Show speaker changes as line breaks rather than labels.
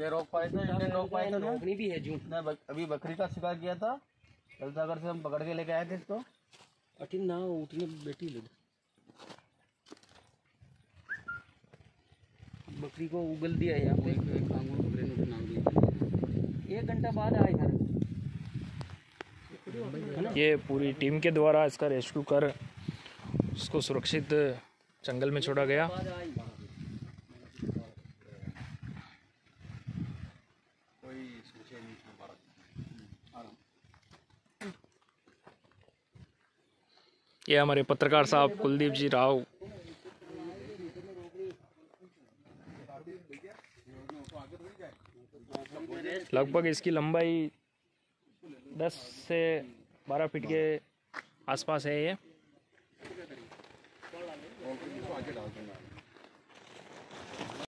ये रोक पाए थे इंडियन रोक पाए थे ना?
रोकनी भी है जूं
ना बक, अभी बकरी का शिकार किया था जलसागर से हम पकड़ के लेके आए थे इसको।
अठिन ना उठने बेटी ले। बकरी को उगल दिया यहाँ पे एक घंटा बाद आए घर।
ये पूरी टीम के द्वारा इसका रेस्क्यू कर उसको सुरक्षित जंगल में छोड़ा गया। ये हमारे पत्रकार साहब कुलदीप जी राव। लगभग इसकी लंबाई 10 से 12 फीट के आसपास है ये।